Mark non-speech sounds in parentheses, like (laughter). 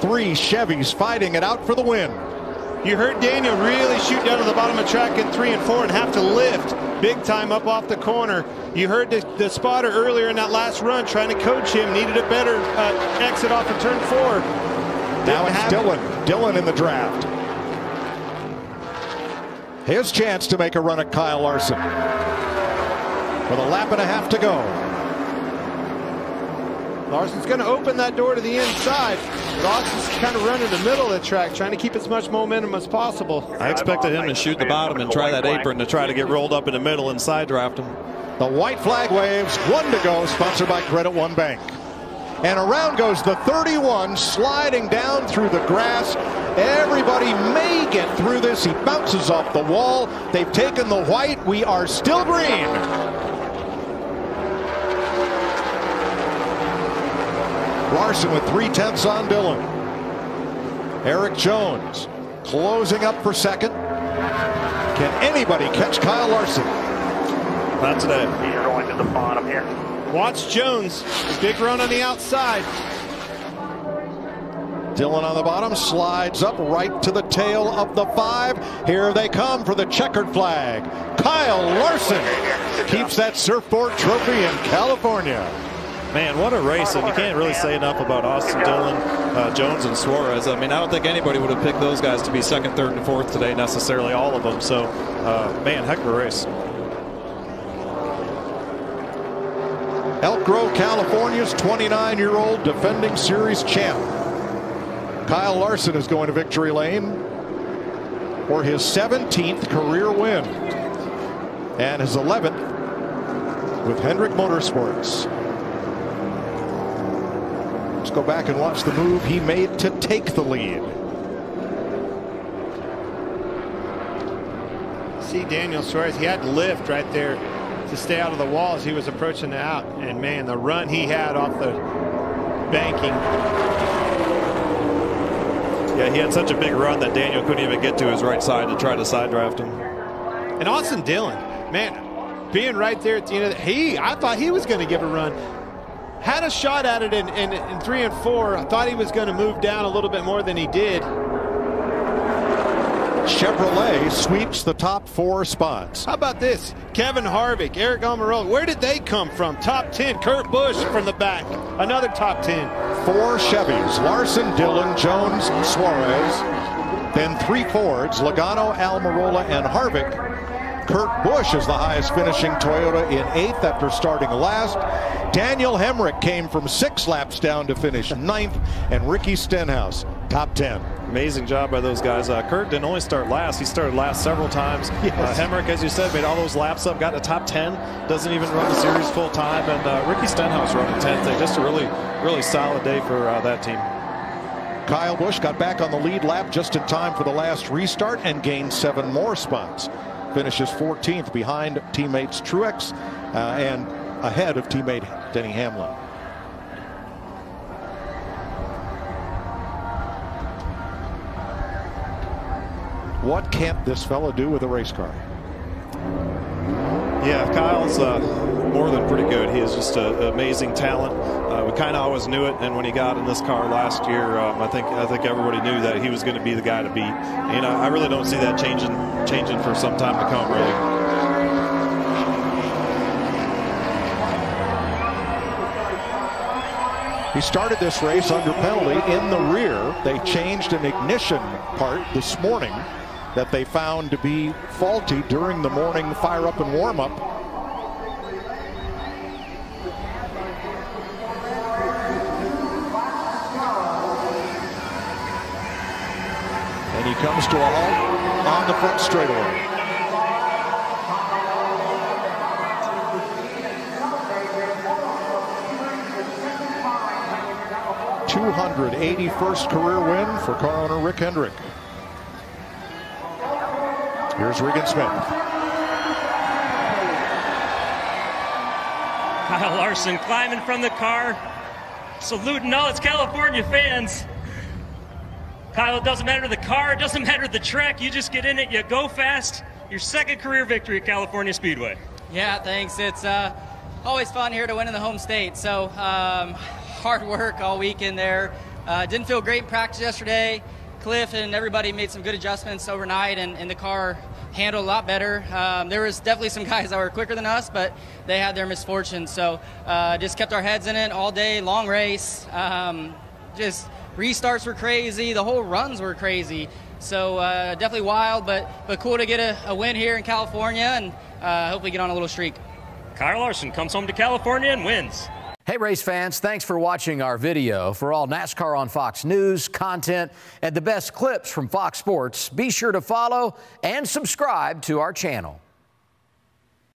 three Chevys fighting it out for the win. You heard Daniel really shoot down to the bottom of track in three and four and have to lift big time up off the corner. You heard the, the spotter earlier in that last run trying to coach him, needed a better uh, exit off of turn four. Now it's Dillon. Dillon in the draft. His chance to make a run at Kyle Larson. With a lap and a half to go. Larson's going to open that door to the inside. Austin's kind of running the middle of the track, trying to keep as much momentum as possible. I expected him to shoot the bottom and try that apron to try to get rolled up in the middle and side draft him. The white flag waves, one to go, sponsored by Credit One Bank. And around goes the 31, sliding down through the grass. Everybody may get through this. He bounces off the wall. They've taken the white. We are still green. Larson with three tenths on Dillon. Erik Jones closing up for second. Can anybody catch Kyle Larson? Not today. You're going to the bottom here. Watch Jones. Big run on the outside. Dillon on the bottom slides up right to the tail of the five. Here they come for the checkered flag. Kyle Larson keeps that surfboard trophy in California. Man, what a race, and you can't really say enough about Austin Dillon, uh, Jones, and Suarez. I mean, I don't think anybody would have picked those guys to be second, third, and fourth today, necessarily all of them. So, uh, man, heck of a race. Elk Grove, California's 29-year-old defending series champ. Kyle Larson is going to victory lane for his 17th career win and his 11th with Hendrick Motorsports. Let's go back and watch the move he made to take the lead. See Daniel Suarez, he had to lift right there to stay out of the wall as he was approaching the out. And man, the run he had off the banking. Yeah, he had such a big run that Daniel couldn't even get to his right side to try to side draft him. And Austin Dillon, man, being right there at the end of the, he, I thought he was going to give a run. Had a shot at it in, in, in three and four. I thought he was going to move down a little bit more than he did. Chevrolet sweeps the top four spots. How about this? Kevin Harvick, Aric Almirola, where did they come from? Top 10. Kurt Busch from the back, another top 10. Four Chevys, Larson, Dillon, Jones, Suarez. Then three Fords, Logano, Almirola, and Harvick. Kurt Busch is the highest finishing Toyota in eighth after starting last. Daniel Hemric came from six laps down to finish ninth, and Ricky Stenhouse top 10. Amazing job by those guys. Uh, Kurt didn't only start last, he started last several times. Yes. Uh, Hemric, as you said, made all those laps up, got to top 10, doesn't even run the series full time, and uh, Ricky Stenhouse running 10th. Just a really, really solid day for uh, that team. Kyle Busch got back on the lead lap just in time for the last restart and gained seven more spots. Finishes 14th behind teammates Truex uh, and ahead of teammate Denny Hamlin. What can't this fella do with a race car? Yeah, Kyle's uh, more than pretty good. He is just an amazing talent. Uh, we kind of always knew it, and when he got in this car last year, um, I think I think everybody knew that he was going to be the guy to beat. And uh, I really don't see that changing changing for some time to come, really. He started this race under penalty in the rear. They changed an ignition part this morning that they found to be faulty during the morning fire up and warm up. And he comes to a halt on the front straightaway. Two hundred eighty-first career win for car owner Rick Hendrick. Here's Regan Smith. Kyle Larson climbing from the car, saluting all its California fans. Kyle, it doesn't matter the car, it doesn't matter the track. You just get in it, you go fast. Your second career victory at California Speedway. Yeah, thanks. It's uh, always fun here to win in the home state. So um, hard work all weekend there. Uh, didn't feel great in practice yesterday. Cliff and everybody made some good adjustments overnight, and, and the car handled a lot better. Um, there was definitely some (laughs) guys that were quicker than us, but they had their misfortune. So uh, just kept our heads in it all day, long race. Um, just restarts were crazy. The whole runs were crazy. So uh, definitely wild, but but cool to get a, a win here in California, and uh, hopefully get on a little streak. Kyle Larson comes home to California and wins. Hey, race fans, thanks for watching our video. For all NASCAR on Fox News, content, and the best clips from Fox Sports, be sure to follow and subscribe to our channel.